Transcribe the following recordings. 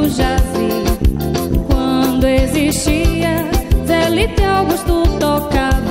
Augusto Jazzi. Quando existia, Zé Augusto tocava.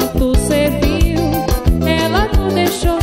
tanto serviu, ela não deixou.